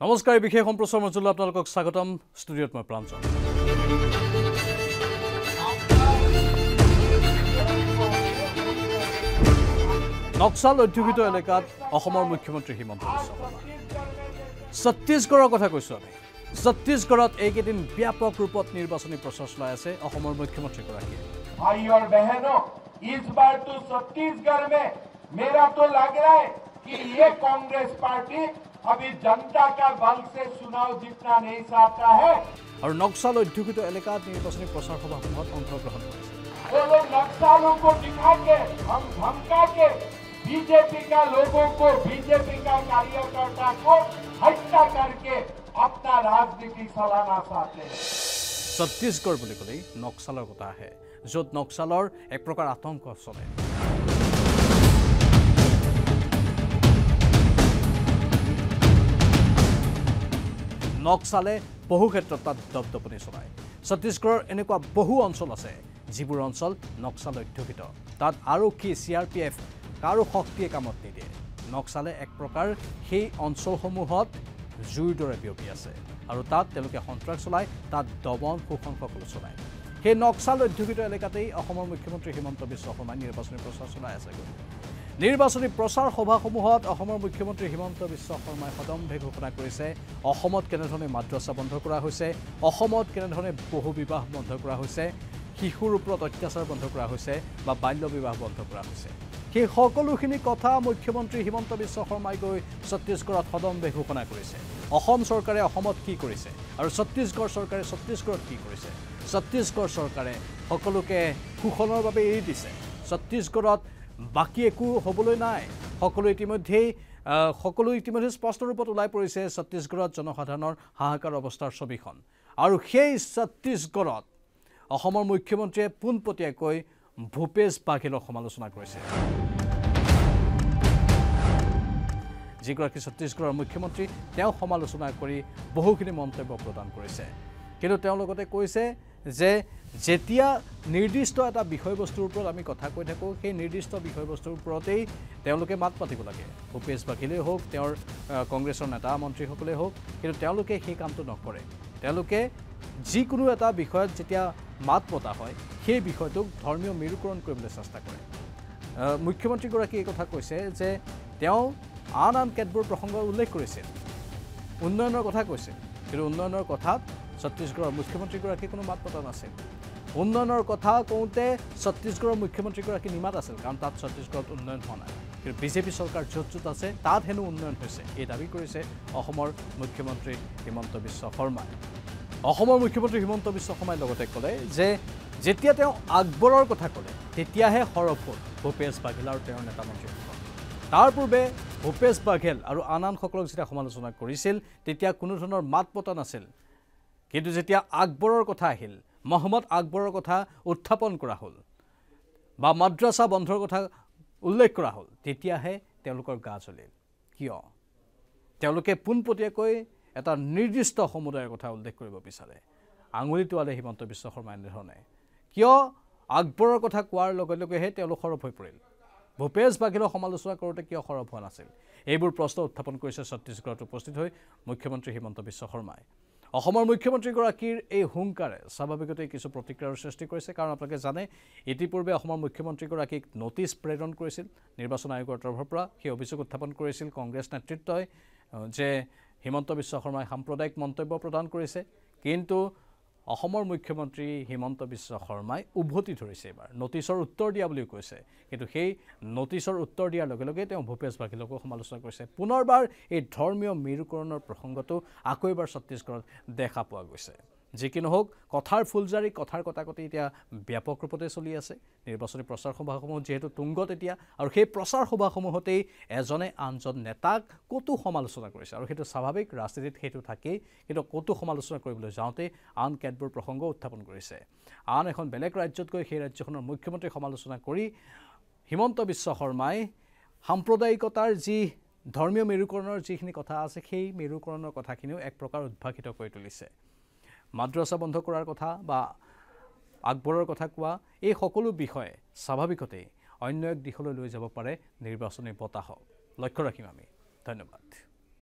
নমস্কাৰ এই বিশেষ সম্প্ৰচাৰ মঞ্চলৈ আপোনালোকক স্বাগতম ষ্টুডিঅ'ত মই প্ৰাঞ্জল নক্সাল অধ্যুষিত এলেকাত অসমৰ মুখ্যমন্ত্ৰী হিমন্ত বিশ্ব শৰ্মা ছত্তীশগড়ৰ কথা কৈছোঁ আমি ছত্তীশগড়ত এইকেইদিন ব্যাপক ৰূপত নিৰ্বাচনী প্ৰচাৰ চলাই আছে অসমৰ মুখ্যমন্ত্ৰীগৰাকীয়ে भाई और बहनों इस बार तो छत्तीसगढ़ में मेरा तो लग रहा है कि ये कांग्रेस पार्टी अभी जनता का बल से चुनाव जीतना नहीं चाहता है আৰু নক্সাল অধ্যুষিত এলেকাত নিৰ্বাচনী প্ৰচাৰ সভাসমূহত অংশগ্ৰহণ কৰিছে वो लोग नक्सलों को दिखा के हम धमका के बीजेपी का लोगों को बीजेपी का कार्यकर्ता को हत्या करके अपना राजनीति चलाना चाहते हैं ছত্তীশগড় বুলি ক'লেই নক্সালৰ কথা আহে য'ত নক্সালৰ এক প্ৰকাৰ আতংক চলে নক্সালে বহু ক্ষেত্ৰত তাত দপদপনি চলায়। ছত্তীশগড়ৰ এনেকুৱা বহু অঞ্চল আছে যিবোৰ অঞ্চল নক্সাল অধ্যুষিত। তাত আৰক্ষী চি আৰ পি এফ কাৰো শক্তিয়ে কামত নিদিয়ে। নক্সালে এক প্ৰকাৰ সেই অঞ্চলসমূহত জুইৰ দৰে বিয়পি আছে আৰু তাত তেওঁলোকে সন্ত্ৰাস চলায় তাত দমন শোষণ সকলো চলায়। সেই নক্সাল অধ্যুষিত এলেকাতেই অসমৰ মুখ্যমন্ত্ৰী হিমন্ত বিশ্ব শৰ্মাই নিৰ্বাচনী প্ৰচাৰ চলাই আছে নিৰ্বাচনী প্ৰচাৰ সভাসমূহত অসমৰ মুখ্যমন্ত্ৰী হিমন্ত বিশ্ব শৰ্মাই সদম্ভে ঘোষণা কৰিছে অসমত কেনেধৰণে মাদ্ৰাছা বন্ধ কৰা হৈছে অসমত কেনেধৰণে বহু বিবাহ বন্ধ কৰা হৈছে শিশুৰ ওপৰত অত্যাচাৰ বন্ধ কৰা হৈছে বা বাল্য বিবাহ বন্ধ কৰা হৈছে। সেই সকলোখিনি কথা মুখ্যমন্ত্ৰী হিমন্ত বিশ্ব শৰ্মাই গৈ ছত্তীশগড়ত সদম্ভে ঘোষণা কৰিছে। অসম চৰকাৰে অসমত কি কৰিছে আৰু ছত্তীশগড় চৰকাৰে ছত্তীশগড়ত কি কৰিছে? ছত্তীশগড় সকলোকে শোষণৰ বাবে এৰি দিছে। ছত্তীশগড়ত বাকী একো হ'বলৈ নাই। সকলো ইতিমধ্যেই সকলো ইতিমধ্যে স্পষ্ট ৰূপত ওলাই পৰিছে ছত্তীশগড়ত জনসাধাৰণৰ হাহাকাৰ অৱস্থাৰ ছবিখন। আৰু সেই ছত্তীশগড়ত অসমৰ মুখ্যমন্ত্ৰীয়ে পোনপটীয়াকৈ ভূপেশ বাঘেলক সমালোচনা কৰিছে। যিগৰাকী ছত্তীশগড়ৰ মুখ্যমন্ত্ৰী তেওঁ সমালোচনা কৰি বহুখিনি মন্তব্য প্ৰদান কৰিছে। কিন্তু তেওঁ লগতে কৈছে যে যেতিয়া নিৰ্দিষ্ট এটা বিষয়বস্তুৰ ওপৰত আমি কথা কৈ থাকোঁ সেই নিৰ্দিষ্ট বিষয়বস্তুৰ ওপৰতেই তেওঁলোকে মাত পাতিব লাগে। ভূপেশ বাঘেলেই হওক তেওঁৰ কংগ্ৰেছৰ নেতা মন্ত্ৰীসকলেই হওক কিন্তু তেওঁলোকে সেই কামটো নকৰে। তেওঁলোকে যিকোনো এটা বিষয়ত যেতিয়া মাত মতা হয় সেই বিষয়টোক ধৰ্মীয় মেৰুকৰণ কৰিবলৈ চেষ্টা কৰে। মুখ্যমন্ত্ৰীগৰাকীয়ে এই কথা কৈছে যে তেওঁ আন আন কেতবোৰ প্ৰসংগ উল্লেখ কৰিছিল। উন্নয়নৰ কথা কৈছিল কিন্তু উন্নয়নৰ কথাত ছত্তীশগড়ৰ মুখ্যমন্ত্ৰীগৰাকী কোনো মাত পতা নাছিল। উন্নয়নৰ কথা কওঁতে ছত্তীশগড়ৰ মুখ্যমন্ত্ৰীগৰাকী নিমাত আছিল কাৰণ তাত ছত্তীশগড়ত উন্নয়ন হোৱা নাই। কিন্তু বিজেপি চৰকাৰ য'ত য'ত আছে তাত হেনো উন্নয়ন হৈছে। এই দাবী কৰিছে অসমৰ মুখ্যমন্ত্ৰী হিমন্ত বিশ্ব শৰ্মাই। অসমৰ মুখ্যমন্ত্ৰী হিমন্ত বিশ্ব শৰ্মাই লগতে ক'লে যে যেতিয়া তেওঁ আকবৰৰ কথা ক'লে তেতিয়াহে সৰব হ'ল ভূপেশ বাঘেল আৰু তেওঁৰ নেতা মন্ত্ৰীসকল। তাৰ পূৰ্বে ভূপেশ বাঘেল আৰু আন আনসকলক যেতিয়া সমালোচনা কৰিছিল তেতিয়া কোনো ধৰণৰ মাত পতা নাছিল। কিন্তু যেতিয়া আকবৰৰ কথা আহিল মহম্মদ আকবৰৰ কথা উত্থাপন কৰা হ'ল বা মাদ্ৰাছা বন্ধৰ কথা উল্লেখ কৰা হ'ল তেতিয়াহে তেওঁলোকৰ গা জ্বলিল। কিয়? তেওঁলোকে পোনপটীয়াকৈ এটা নিৰ্দিষ্ট সমুদায়ৰ কথা উল্লেখ কৰিব বিচাৰে। আঙুলি টোৱালে হিমন্ত বিশ্ব শৰ্মাই এনেধৰণে কিয়? আকবৰৰ কথা কোৱাৰ লগে লগেহে তেওঁলোক সৰব হৈ পৰিল। ভূপেশ বাঘেলক সমালোচনা কৰোঁতে কিয় সৰব হোৱা নাছিল? এইবোৰ প্ৰশ্ন উত্থাপন কৰিছে ছত্তীশগড়ত উপস্থিত হৈ মুখ্যমন্ত্ৰী হিমন্ত বিশ্ব শৰ্মাই। অসমৰ মুখ্যমন্ত্ৰীগৰাকীৰ এই হুংকাৰে স্বাভাৱিকতেই কিছু প্ৰতিক্ৰিয়াৰ সৃষ্টি কৰিছে। কাৰণ আপোনালোকে জানে ইতিপূৰ্বে অসমৰ মুখ্যমন্ত্ৰীগৰাকীক ন'টিছ প্ৰেৰণ কৰিছিল। নিৰ্বাচন আয়োগৰ তৰফৰ পৰা সেই অভিযোগ উত্থাপন কৰিছিল কংগ্ৰেছ নেতৃত্বই যে হিমন্ত বিশ্ব শৰ্মাই সাম্প্ৰদায়িক মন্তব্য প্ৰদান কৰিছে। কিন্তু অসমৰ মুখ্যমন্ত্ৰী হিমন্ত বিশ্ব শৰ্মাই উভতি ধৰিছে এইবাৰ। ন'টিছৰ উত্তৰ দিয়া বুলিও কৈছে। কিন্তু সেই ন'টিছৰ উত্তৰ দিয়াৰ লগে লগে তেওঁ ভূপেশ বাঘেলকো সমালোচনা কৰিছে। পুনৰবাৰ এই ধৰ্মীয় মেৰুকৰণৰ প্ৰসংগটো আকৌ এবাৰ ছত্তীশগড়ত দেখা পোৱা গৈছে। যি কি নহওক কথাৰ ফুলজাৰি কথাৰ কটাকটি এতিয়া ব্যাপক ৰূপতে চলি আছে। নিৰ্বাচনী প্ৰচাৰ সভাসমূহ যিহেতু তুংগত এতিয়া আৰু সেই প্ৰচাৰ সভাসমূহতেই এজনে আনজন নেতাক ক'তো সমালোচনা কৰিছে। আৰু সেইটো স্বাভাৱিক ৰাজনীতিত সেইটো থাকেই। কিন্তু ক'তো সমালোচনা কৰিবলৈ যাওঁতে আন কেতবোৰ প্ৰসংগ উত্থাপন কৰিছে। আন এখন বেলেগ ৰাজ্যত গৈ সেই ৰাজ্যখনৰ মুখ্যমন্ত্ৰীক সমালোচনা কৰি হিমন্ত বিশ্ব শৰ্মাই সাম্প্ৰদায়িকতাৰ যি ধৰ্মীয় মেৰুকৰণৰ যিখিনি কথা আছে সেই মেৰুকৰণৰ কথাখিনিও এক প্ৰকাৰ উদ্ভাসিত কৰি তুলিছে। মাদ্ৰাছা বন্ধ কৰাৰ কথা বা আকবৰৰ কথা কোৱা এই সকলো বিষয়ে স্বাভাৱিকতেই অন্য এক দিশলৈ লৈ যাব পাৰে নিৰ্বাচনী বতাহক। লক্ষ্য ৰাখিম আমি। ধন্যবাদ।